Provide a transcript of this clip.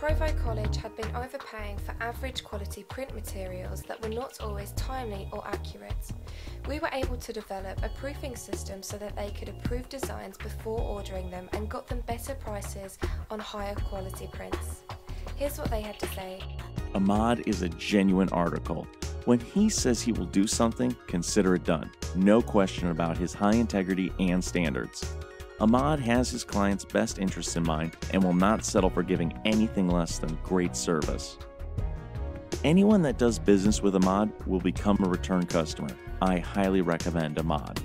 Provo College had been overpaying for average quality print materials that were not always timely or accurate. We were able to develop a proofing system so that they could approve designs before ordering them and got them better prices on higher quality prints. Here's what they had to say. Ahmad is a genuine article. When he says he will do something, consider it done. No question about his high integrity and standards. Ahmad has his client's best interests in mind and will not settle for giving anything less than great service. Anyone that does business with Ahmad will become a return customer. I highly recommend Ahmad.